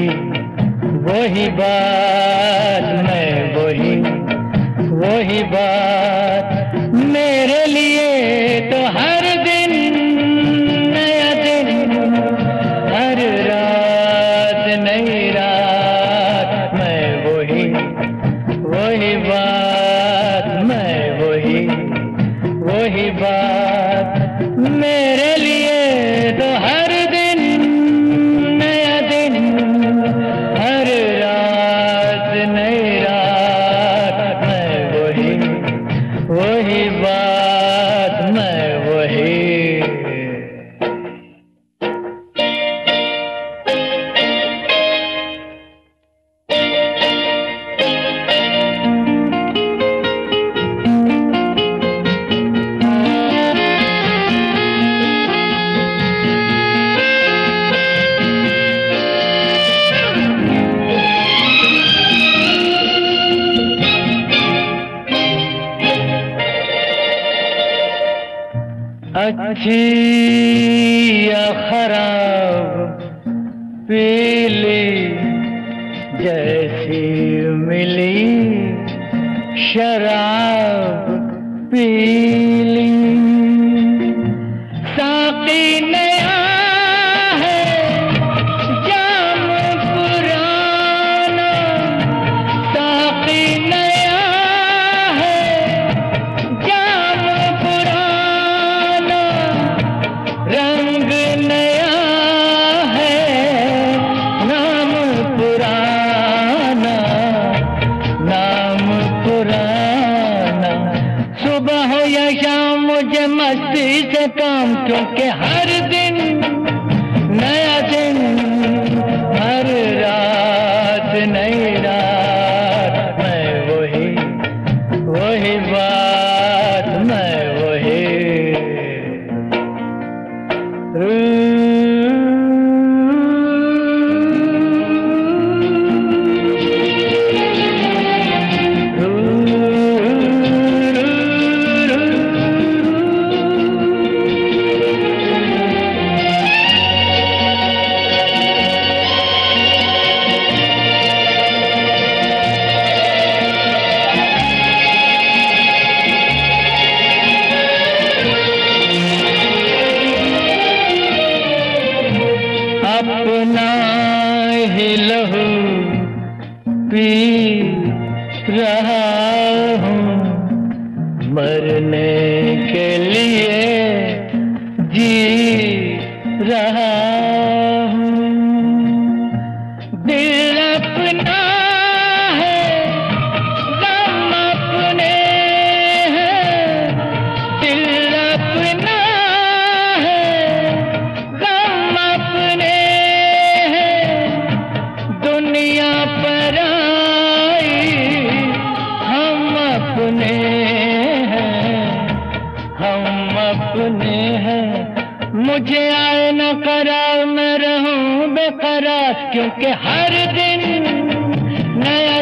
वही बात मैं वही वही बात वही बात मैं अच्छी या खराब पीली जैसी मिली शराब पीली। साकी शाम मुझे मस्ती से काम क्योंकि हर दिन ही लहू पी रहा हूँ। मरने के लिए जी अपने हैं। मुझे आए न करार मैं रहूँ बेकरार क्योंकि हर दिन नया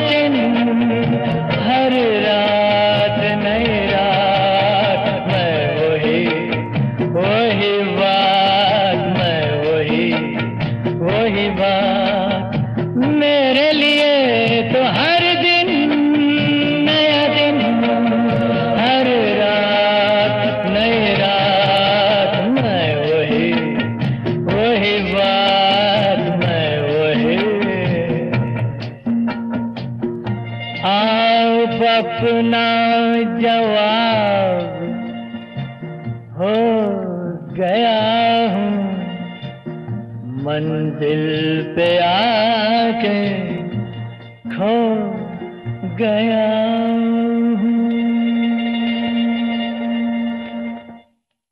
वही मैं वही। आप अपना जवाब हो गया हूँ। मंजिल पे आके खो गया